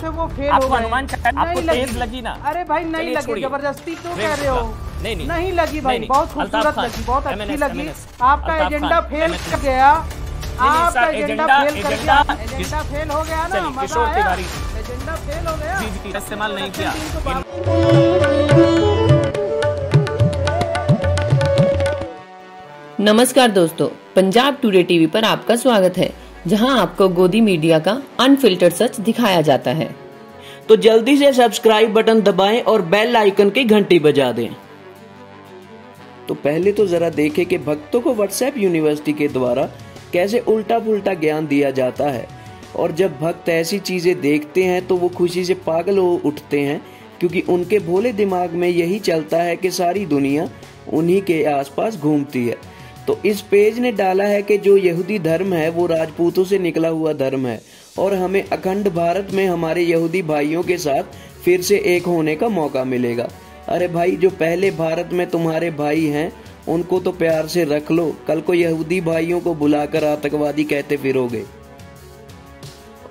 से वो फेल हो आपको अनुमान आपको तेज लगी ना? अरे भाई नहीं लगी ज़बरदस्ती क्यों कह रहे हो नहीं, नहीं। नहीं लगी भाई। बहुत खूबसूरत लगी बहुत अच्छी लगी आपका एजेंडा फेल। कर गया आपका एजेंडा फेल कर गया एजेंडा फेल हो गया ना मज़ा किशोर आया तिवारी। एजेंडा फेल हो गया जी, जी, इस्तेमाल नहीं किया। नमस्कार दोस्तों पंजाब टुडे टीवी पर आपका स्वागत है जहाँ आपको गोदी मीडिया का अनफिल्टर्ड सच दिखाया जाता है। तो जल्दी से सब्सक्राइब बटन दबाएँ और बेल आइकन की घंटी बजा दें। तो पहले तो जरा देखें कि भक्तों को व्हाट्सएप यूनिवर्सिटी के द्वारा कैसे उल्टा पुल्टा ज्ञान दिया जाता है। और जब भक्त ऐसी चीज़ें देखते हैं तो वो खुशी से पागल हो उठते हैं, क्योंकि उनके भोले दिमाग में यही चलता है कि सारी दुनिया उन्हीं के आसपास घूमती है। तो इस पेज ने डाला है कि जो यहूदी धर्म है, वो राजपूतों से निकला हुआ धर्म है और हमें अखंड भारत में हमारे यहूदी भाइयों के साथ फिर से एक होने का मौका मिलेगा। अरे भाई, जो पहले भारत में तुम्हारे भाई हैं, उनको तो प्यार से रख लो। कल को यहूदी भाइयों को बुलाकर आतंकवादी कहते फिरोगे।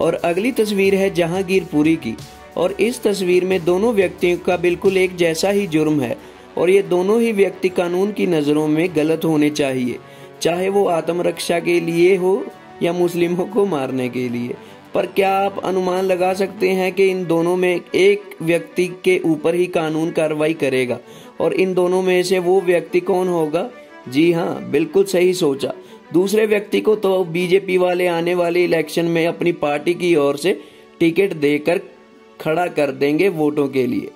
और अगली तस्वीर है जहांगीरपुरी की। और इस तस्वीर में दोनों व्यक्तियों का बिल्कुल एक जैसा ही जुर्म है। और ये दोनों ही व्यक्ति कानून की नज़रों में गलत होने चाहिए, चाहे वो आत्मरक्षा के लिए हो या मुस्लिमों को मारने के लिए। पर क्या आप अनुमान लगा सकते हैं कि इन दोनों में एक व्यक्ति के ऊपर ही कानून कार्रवाई करेगा? और इन दोनों में से वो व्यक्ति कौन होगा? जी हाँ बिल्कुल सही सोचा। दूसरे व्यक्ति को तो बीजेपी वाले आने वाले इलेक्शन में अपनी पार्टी की ओर से टिकट देकर खड़ा कर देंगे वोटों के लिए।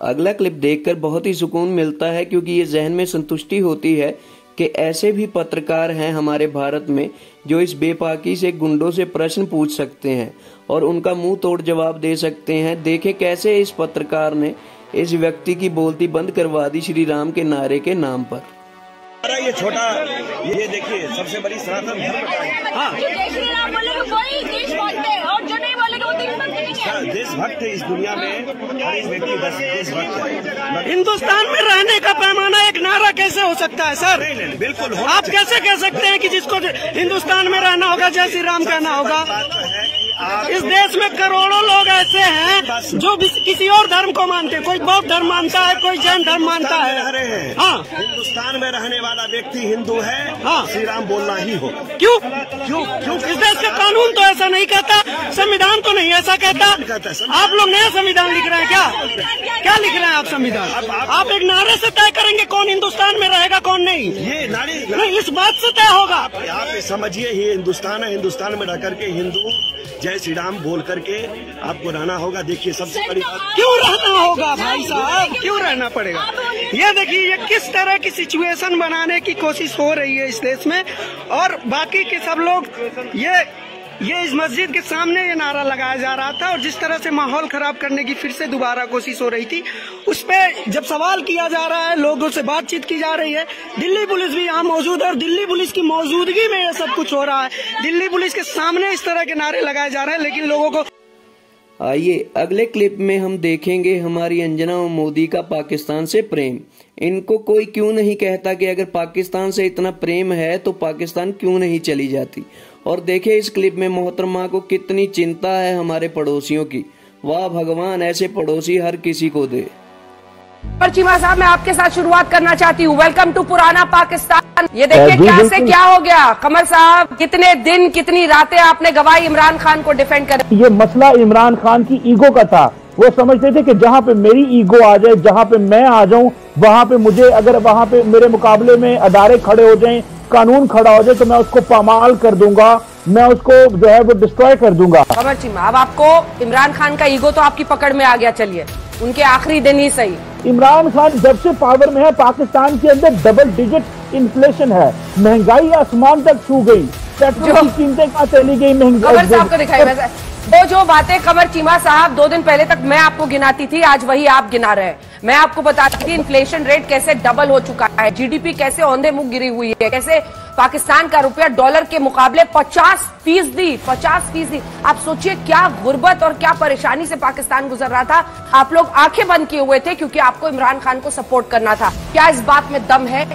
अगला क्लिप देखकर बहुत ही सुकून मिलता है क्योंकि ये जहन में संतुष्टि होती है कि ऐसे भी पत्रकार हैं हमारे भारत में जो इस बेपाकी से गुंडों से प्रश्न पूछ सकते हैं और उनका मुँह तोड़ जवाब दे सकते हैं। देखें कैसे इस पत्रकार ने इस व्यक्ति की बोलती बंद करवा दी श्री राम के नारे के नाम पर। ये छोटा ये देखिए सबसे बड़ी सनातन धर्म का है। हाँ। देशभक्त है और जो नहीं बोलेगा वो देशभक्त नहीं देशभक्त इस दुनिया में हर एक व्यक्ति देशभक्त है। हिंदुस्तान में रहने का पैमाना एक नारा कैसे हो सकता है सर? नहीं, नहीं, बिल्कुल आप कैसे कह सकते हैं कि जिसको हिंदुस्तान में रहना होगा जय श्री राम कहना होगा? तो है कि आप इस देश में करोड़ों लोग ऐसे हैं जो किसी और धर्म को मानते हैं कोई बौद्ध धर्म मानता है कोई जैन धर्म मानता रह है रहे हैं। हाँ। हिंदुस्तान में रहने वाला व्यक्ति हिंदू है हाँ। श्री राम बोलना ही हो। क्यों? क्यों? क्यों? इस देश का कानून तो ऐसा नहीं कहता संविधान तो नहीं ऐसा कहता। है, आप लोग नया संविधान लिख रहे हैं क्या? क्या लिख रहे हैं आप संविधान? आप- एक नारे से तय करेंगे कौन हिंदुस्तान में रहेगा कौन नहीं। ये नारी नहीं इस बात से तय होगा। आप आप समझिए ये हिंदुस्तान है हिंदुस्तान में रह करके हिंदू जय श्री राम बोल करके आपको रहना होगा। देखिए सबसे बड़ी बात क्यों रहना होगा भाई साहब? क्यों रहना पड़ेगा? ये देखिए ये किस तरह की सिचुएशन बनाने की कोशिश हो रही है इस देश में? और बाकी के सब लोग ये ये इस मस्जिद के सामने ये नारा लगाया जा रहा था और जिस तरह से माहौल खराब करने की फिर से दोबारा कोशिश हो रही थी उस पर जब सवाल किया जा रहा है लोगों से बातचीत की जा रही है दिल्ली पुलिस भी यहाँ मौजूद है और दिल्ली पुलिस की मौजूदगी में ये सब कुछ हो रहा है। दिल्ली पुलिस के सामने इस तरह के नारे लगाए जा रहे हैं लेकिन लोगों को आइए अगले क्लिप में हम देखेंगे हमारी अंजना और मोदी का पाकिस्तान से प्रेम। इनको कोई क्यों नहीं कहता कि अगर पाकिस्तान से इतना प्रेम है तो पाकिस्तान क्यों नहीं चली जाती? और देखे इस क्लिप में मोहतरमा को कितनी चिंता है हमारे पड़ोसियों की। वाह भगवान, ऐसे पड़ोसी हर किसी को दे। और चीमा साहब मैं आपके साथ शुरुआत करना चाहती हूँ। वेलकम टू पुराना पाकिस्तान। ये देखिए क्या से क्या हो गया? कमर साहब कितने दिन कितनी रातें आपने गवाही इमरान खान को डिफेंड कर ये मसला इमरान खान की ईगो का था। वो समझते थे कि जहाँ पे मेरी ईगो आ जाए जहाँ पे मैं आ जाऊँ वहाँ पे मुझे अगर वहाँ पे मेरे मुकाबले में अदारे खड़े हो जाएँ कानून खड़ा हो जाए तो मैं उसको पामाल कर दूँगा मैं उसको जो है वो डिस्ट्रॉय कर दूँगा। कमर चीमा अब आपको इमरान खान का ईगो तो आपकी पकड़ में आ गया चलिए। उनके आखिरी दिन ही सही। इमरान खान जब से पावर में है पाकिस्तान के अंदर डबल डिजिट इन्फ्लेशन है। महँगाई आसमान तक छू गई। पेट्रोल की कीमतें कहा चली गई महँगाई वो जो बातें कमर चीमा साहब दो दिन पहले तक मैं आपको गिनाती थी, आज वही आप गिना रहे हैं। मैं आपको बताती थी इन्फ्लेशन रेट कैसे डबल हो चुका है जीडीपी कैसे औंधे मुँह गिरी हुई है, कैसे पाकिस्तान का रुपया डॉलर के मुकाबले 50 फ़ीसदी 50 फ़ीसदी। आप सोचिए क्या गुर्बत और क्या परेशानी से पाकिस्तान गुजर रहा था। आप लोग आँखें बंद किए हुए थे क्योंकि आपको इमरान खान को सपोर्ट करना था। क्या इस बात में दम है?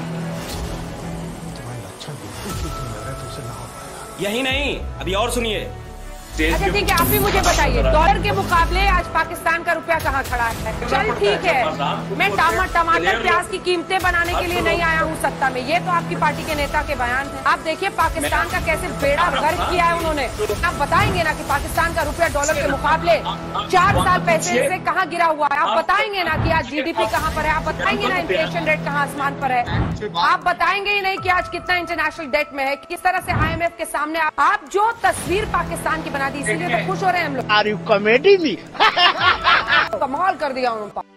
यही नहीं, अभी और सुनिए। अच्छा ठीक है आप भी मुझे बताइए। डॉलर के मुकाबले आज पाकिस्तान का रुपया कहाँ खड़ा है? चल ठीक है। मैं टमाटर प्याज की कीमतें बनाने के लिए नहीं आया हूँ सत्ता में। ये तो आपकी पार्टी के नेता के बयान है आप देखिए पाकिस्तान का कैसे बेड़ा गर्क किया है उन्होंने। आप बताएँगे ना कि पाकिस्तान का रुपया डॉलर के मुकाबले चार साल पैसे से कहाँ गिरा हुआ है? आप बताएँगे ना की आज जी जीडीपी कहाँ पर है? आप बताएँगे ना इन्फ्लेशन रेट कहाँ आसमान पर है? आप बताएँगे ही नहीं की आज कितना इंटरनेशनल डेट में है किस तरह से आईएमएफ के सामने आप, आप जो तस्वीर पाकिस्तान की बना दी इसीलिए तो खुश हो रहे हैं हम लोग। आर यू कॉमेडी मी कमाल कर दिया उन्होंने।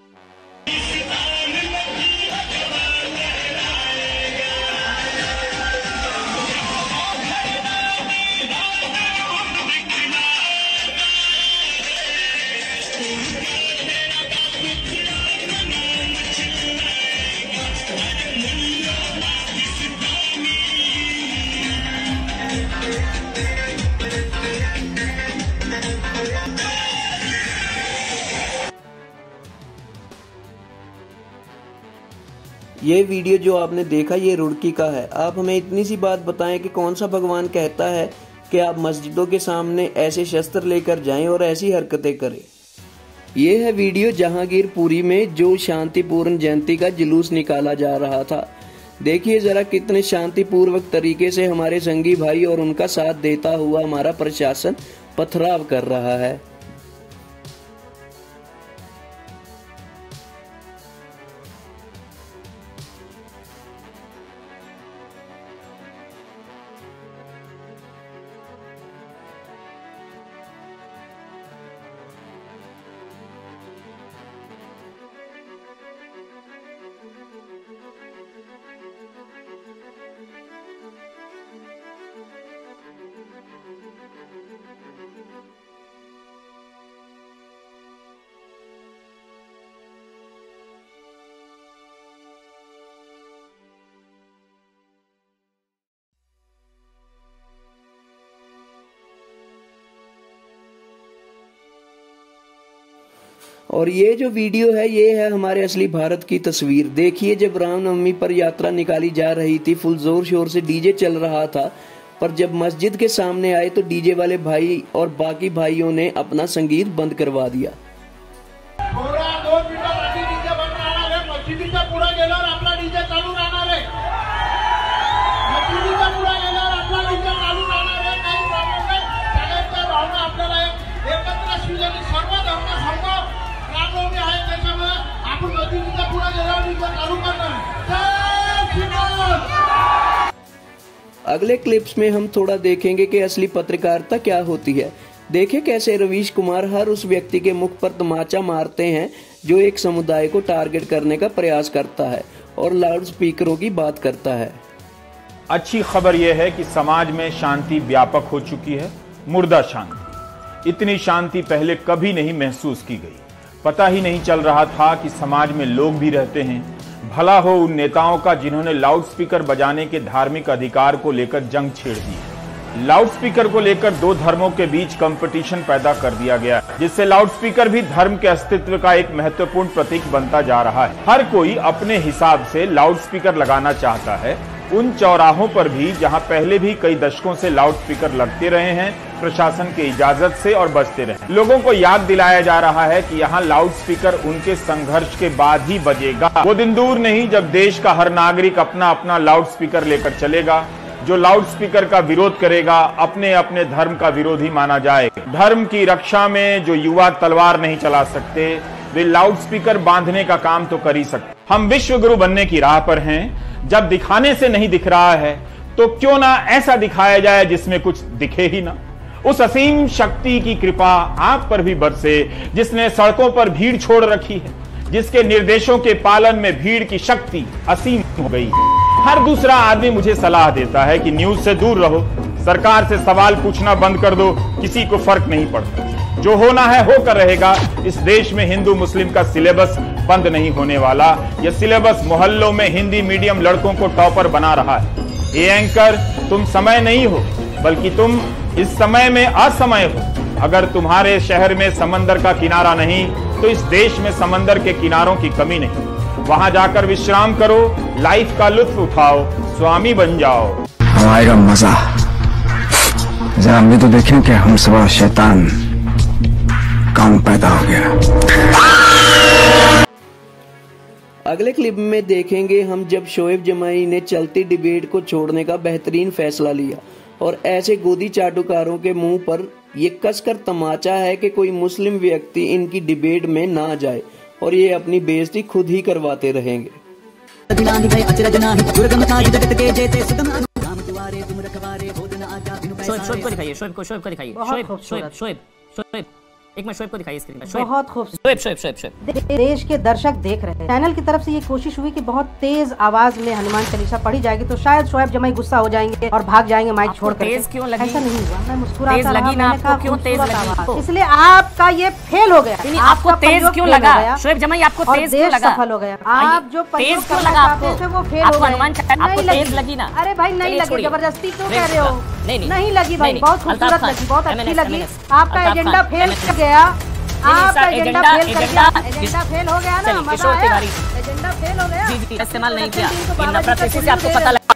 ये वीडियो जो आपने देखा, ये रुड़की का है। आप हमें इतनी सी बात बताएँ कि कौन सा भगवान कहता है कि आप मस्जिदों के सामने ऐसे शस्त्र लेकर जाएँ और ऐसी हरकतें करें। ये है वीडियो जहांगीरपुरी में जो शांतिपूर्ण जयंती का जुलूस निकाला जा रहा था। देखिए जरा कितने शांतिपूर्वक तरीके से हमारे संगी भाई और उनका साथ देता हुआ हमारा प्रशासन पथराव कर रहा है। और ये जो वीडियो है, ये है हमारे असली भारत की तस्वीर। देखिए, जब रामनवमी पर यात्रा निकाली जा रही थी, फुल ज़ोर शोर से डीजे चल रहा था, पर जब मस्जिद के सामने आए तो डीजे वाले भाई और बाकी भाइयों ने अपना संगीत बंद करवा दिया। सर्व धर्म आपण मशिदीच्या पुढे गेल्यावर डीजे चालू. जय श्रीराम अगले क्लिप्स में हम थोड़ा देखेंगे कि असली पत्रकारिता क्या होती है। देखें कैसे रवीश कुमार हर उस व्यक्ति के मुख पर तमाचा मारते हैं जो एक समुदाय को टारगेट करने का प्रयास करता है और लाउड स्पीकरों की बात करता है। अच्छी खबर यह है कि समाज में शांति व्यापक हो चुकी है मुर्दा शांति। इतनी शांति पहले कभी नहीं महसूस की गई। पता ही नहीं चल रहा था कि समाज में लोग भी रहते हैं। भला हो उन नेताओं का जिन्होंने लाउडस्पीकर बजाने के धार्मिक अधिकार को लेकर जंग छेड़ दी। लाउडस्पीकर को लेकर दो धर्मों के बीच कंपटीशन पैदा कर दिया गया, जिससे लाउडस्पीकर भी धर्म के अस्तित्व का एक महत्वपूर्ण प्रतीक बनता जा रहा है। हर कोई अपने हिसाब से लाउडस्पीकर लगाना चाहता है। उन चौराहों पर भी, जहाँ पहले भी कई दशकों से लाउड स्पीकर लगते रहे हैं, प्रशासन की इजाज़त से और बजते रहे लोगों को याद दिलाया जा रहा है कि यहाँ लाउडस्पीकर उनके संघर्ष के बाद ही बजेगा। वो दिन दूर नहीं, जब देश का हर नागरिक अपना अपना लाउड स्पीकर लेकर चलेगा, जो लाउड स्पीकर का विरोध करेगा अपने अपने धर्म का विरोधी माना जाए। धर्म की रक्षा में जो युवा तलवार नहीं चला सकते, वे लाउड स्पीकर बांधने का काम तो कर ही सकते। हम विश्व गुरु बनने की राह पर हैं जब दिखाने से नहीं दिख रहा है तो क्यों ना ऐसा दिखाया जाए जिसमें कुछ दिखे ही ना। उस असीम शक्ति की कृपा आप पर भी बरसे, जिसने सड़कों पर भीड़ छोड़ रखी है, जिसके निर्देशों के पालन में भीड़ की शक्ति असीम हो गई है। हर दूसरा आदमी मुझे सलाह देता है कि न्यूज़ से दूर रहो, सरकार से सवाल पूछना बंद कर दो, किसी को फ़र्क नहीं पड़ता। जो होना है होकर रहेगा। इस देश में हिंदू, मुस्लिम का सिलेबस बंद नहीं होने वाला यह सिलेबस मोहल्लों में हिंदी मीडियम लड़कों को टॉपर बना रहा है। ये एंकर, तुम समय नहीं हो, बल्कि तुम इस समय में असमय हो। अगर तुम्हारे शहर में समंदर का किनारा नहीं तो इस देश में समंदर के किनारों की कमी नहीं। वहाँ जाकर विश्राम करो, लाइफ का लुत्फ उठाओ, स्वामी बन जाओ। हमारा मज़ा। जरा भी तो देखें कि हम सब शैतान कौन पैदा हो गया। अगले क्लिप में देखेंगे हम जब शोएब जमाई ने चलती डिबेट को छोड़ने का बेहतरीन फैसला लिया। और ऐसे गोदी चाटुकारों के मुँह पर ये कसकर तमाचा है कि कोई मुस्लिम व्यक्ति इनकी डिबेट में ना जाए और ये अपनी बेइज्जती खुद ही करवाते रहेंगे। शोएब शोएब को दिखाइए शोएब को शोएब को दिखाइए। शोएब शोएब शोएब शोएब। एक मिनट शोएब को दिखाइए स्क्रीन पर। बहुत खूबसूरत। शोएब शोएब शोएब देश के दर्शक देख रहे हैं। चैनल की तरफ़ से ये कोशिश हुई कि बहुत तेज आवाज़ में हनुमान चालीसा पढ़ी जाएगी तो शायद शोएब जमाई गुस्सा हो जाएँगे और भाग जाएँगे माइक छोड़ कर तेज क्यों लगी? ऐसा नहीं हुआ। मैं मुस्कुराता रहा, लगी ना आपको? क्यों तेज लगी? इसलिए आपका ये फेल हो गया। आपको तेज क्यों लगा? शोएब जमाई, आपको तेज क्यों लगा? सफल हो गया। आप जो तेज क्यों लगा आपको? वो फेल हो नहीं आपको तेज लगी ना? अरे भाई नहीं लगी। ज़बरदस्ती क्यों कह रहे हो? नहीं, लगी भाई बहुत खूबसूरत लगी बहुत अच्छी लगी। आपका एजेंडा फेल गया। एजेंडा एजेंडा- फेल कर गया एजेंडा- फेल हो गया ना मज़ा आया एजेंडा फेल हो गया। जी जी इस्तेमाल नहीं तो किया। नफरत इसी से आपको पता लगा।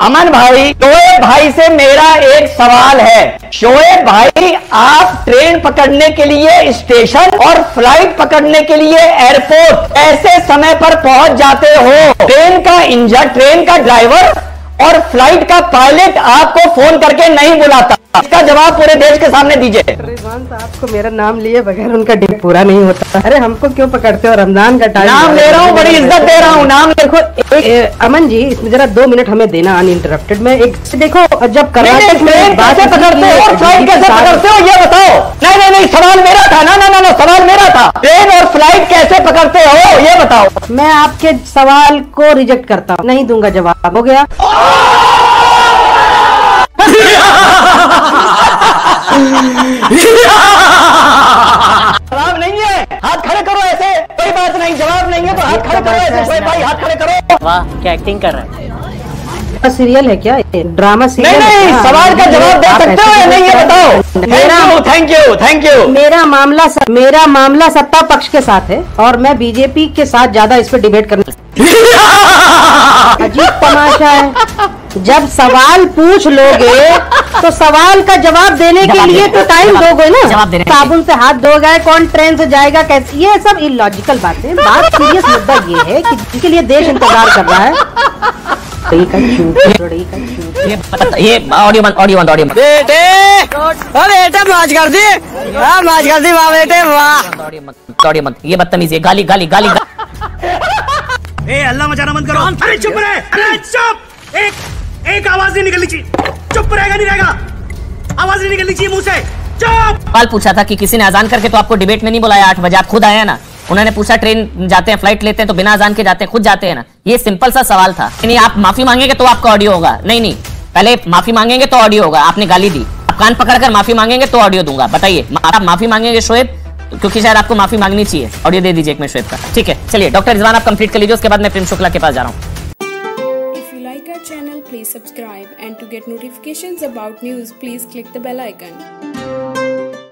अमन भाई शोएब भाई से मेरा एक सवाल है। शोएब भाई आप ट्रेन पकड़ने के लिए स्टेशन और फ़्लाइट पकड़ने के लिए एयरपोर्ट ऐसे समय पर पहुँच जाते हो? ट्रेन का इंजन ट्रेन का ड्राइवर और फ़्लाइट का पायलट आपको फ़ोन करके नहीं बुलाता। इसका जवाब पूरे देश के सामने दीजिए। रिजवान साहब को मेरा नाम लिए बगैर उनका डेट पूरा नहीं होता। अरे हमको क्यों पकड़ते हो? रमज़ान का टाइम नाम ले रहा हूँ बड़ी इज़्ज़त दे रहा हूँ। नाम देखो एक अमन जी इसमें जरा दो मिनट हमें देना अन अनइंटरप्टेड में एक देखो जब कर्नाटक में कैसे पकड़ते हो? फ़्लाइट कैसे पकड़ते हो? ये बताओ। नहीं नहीं नहीं सवाल मेरा था। ना ना ना ना सवाल मेरा था। ट्रेन और फ़्लाइट कैसे पकड़ते हो? ये बताओ। मैं आपके सवाल को रिजेक्ट करता हूँ। नहीं दूँगा जवाब। हो गया? जवाब नहीं है। हाथ खड़े करो ऐसे। कोई बात नहीं जवाब नहीं है तो हाथ खड़े करो ऐसे। कोई भाई हाथ खड़े करो। वाह क्या एक्टिंग कर रहा है? सीरियल है क्या ड्रामा सीरियल है नहीं सवाल का जवाब दे सकते हो या नहीं ये बताओ। मेरा थैंक यू थैंक यू मेरा मामला स, मेरा मामला सत्ता पक्ष के साथ है और मैं बीजेपी के साथ ज़्यादा इस पर डिबेट करना अजीब तमाशा है। जब सवाल पूछ लोगे तो सवाल का जवाब देने के लिए तो टाइम दोगे ना? जवाब देने साबुन से हाथ धो गए कौन ट्रेन से जाएगा कैसे ये सब इलॉजिकल बातें बात सीरियस मुद्दा ये है कि जिसके लिए देश इंतज़ार कर रहा है। का। ये ऑडियो बंद ऑडियो बंद ऑडियो बेटे! बेटे मौज कर दी। मौज कर दी वाह बेटे वाह। ऑडियो बंद ये बदतमीजी है गाली गाली गाली गाली। ए अल्लाह मचाना बंद करो। अरे चुप रहे अरे चुप! एक एक आवाज़ नहीं निकलनी चाहिए। चुप रहेगा, नहीं रहेगा। आवाज़ नहीं निकलनी चाहिए मुँह से। चुप! पूछा था कि किसी ने अजान करके तो आपको डिबेट में नहीं बुलाया आठ बजे? आप खुद आए ना? उन्होंने पूछा, ट्रेन जाते हैं फ़्लाइट लेते हैं तो बिना अजान के जाते हैं, खुद जाते हैं ना? ये सिंपल सा सवाल था। नहीं आप माफ़ी मांगेंगे तो आपका ऑडियो होगा। नहीं नहीं। पहले माफ़ी मांगेंगे तो ऑडियो होगा। आपने गाली दी। आप कान पकड़कर माफ़ी मांगेंगे तो ऑडियो दूँगा। बताइए आप माफ़ी मांगेंगे शोएब? क्योंकि शायद आपको माफ़ी मांगनी चाहिए। ऑडियो दे दीजिए एक मिनट शोएब का। ठीक है, चलिए डॉक्टर रिजवान, आप कंप्लीट कर लीजिए, उसके बाद मैं प्रेम शुक्ला के पास जा रहा हूँ। Please subscribe and to get notifications about news, please click the bell icon.